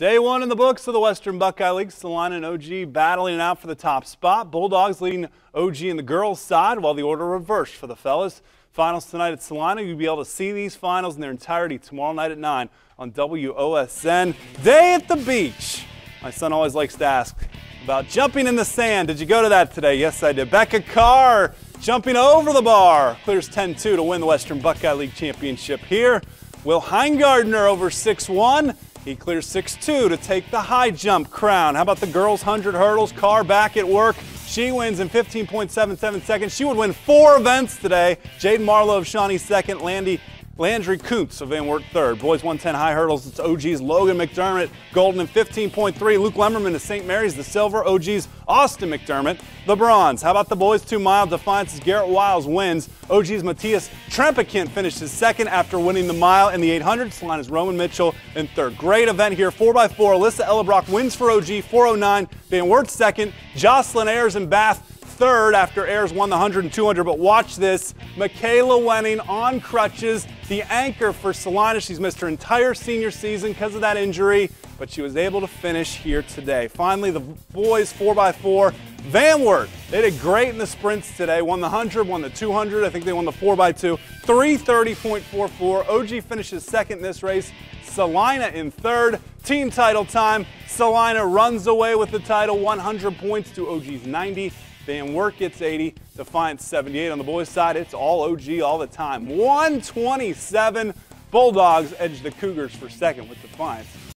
Day one in the books of the Western Buckeye League. Celina and OG battling it out for the top spot. Bulldogs leading OG in the girls' side while the order reversed for the fellas. Finals tonight at Celina. You'll be able to see these finals in their entirety tomorrow night at 9 on WOSN. Day at the beach. My son always likes to ask about jumping in the sand. Did you go to that today? Yes, I did. Becca Carr jumping over the bar. Clears 10-2 to win the Western Buckeye League championship here. Will Heingardner over 6-1. He clears 6-2 to take the high jump crown. How about the girls' 100 hurdles? Carr back at work. She wins in 15.77 seconds. She would win four events today. Jaden Marlowe of Shawnee second. Landy Landry Kuntz of Van Wert third. Boys 110 high hurdles. It's OG's Logan McDermott. Golden in 15.3. Luke Lemmerman of St. Marys the silver. OG's Austin McDermott the bronze. How about the boys two mile defiance as Garrett Wiles wins. OG's Matthias Trempekin finishes second after winning the mile in the 800. Celina's Roman Mitchell in third. Great event here. 4x4. Alyssa Ellebrock wins for OG 409. Van Wert second. Jocelyn Ayers and Bath third after Ayers won the 100 and 200. But watch this. Michaela Wenning on crutches, the anchor for Celina. She's missed her entire senior season because of that injury, but she was able to finish here today. Finally, the boys 4x4. Van Wert, they did great in the sprints today. Won the 100, won the 200. I think they won the 4x2. 330.44. OG finishes second in this race. Celina in third. Team title time. Celina runs away with the title, 100 points to OG's 90. Van Wert gets 80, Defiance 78. On the boys' side, it's all OG all the time. 127. Bulldogs edge the Cougars for second with Defiance.